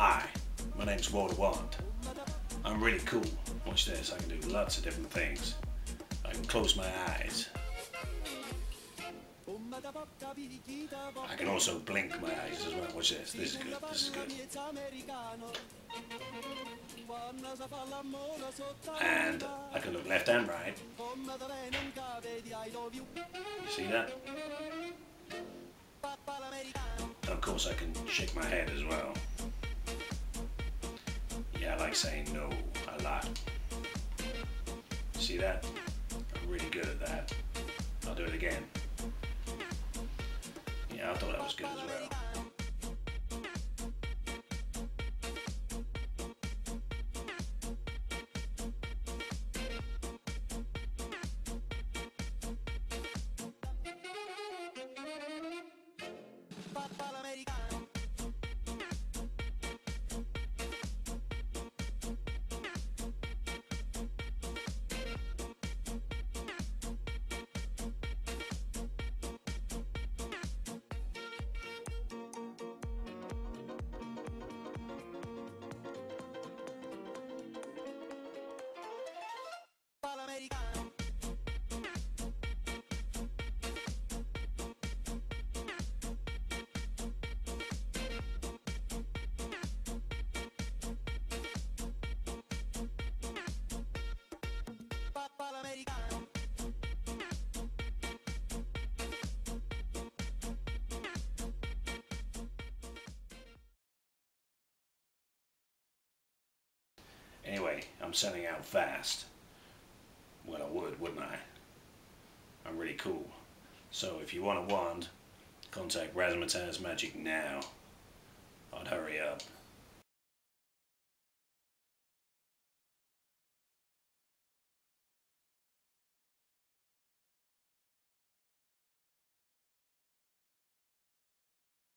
Hi, my name's Walter Wand. I'm really cool. Watch this, I can do lots of different things. I can close my eyes. I can also blink my eyes as well. Watch this. This is good. This is good. And I can look left and right. You see that? And of course I can shake my head as well. Like saying no a lot. See that? I'm really good at that. I'll do it again. Yeah, I thought that was good as well. I'm sending out fast. Well, I would, wouldn't I? I'm really cool. So if you want a wand, contact Razamatazz Magic now. I'd hurry up.